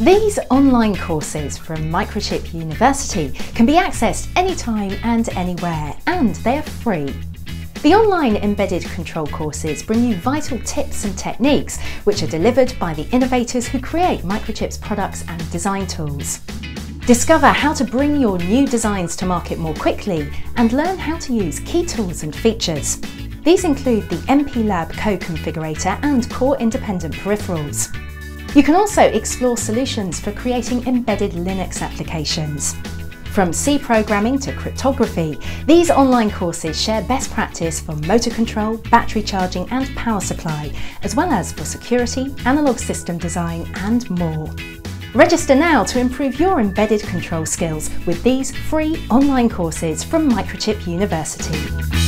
These online courses from Microchip University can be accessed anytime and anywhere, and they are free. The online embedded control courses bring you vital tips and techniques which are delivered by the innovators who create Microchip's products and design tools. Discover how to bring your new designs to market more quickly and learn how to use key tools and features. These include the MPLAB Code Configurator and core independent peripherals. You can also explore solutions for creating embedded Linux applications. From C programming to cryptography, these online courses share best practice for motor control, battery charging and power supply, as well as for security, analog system design and more. Register now to improve your embedded control skills with these free online courses from Microchip University.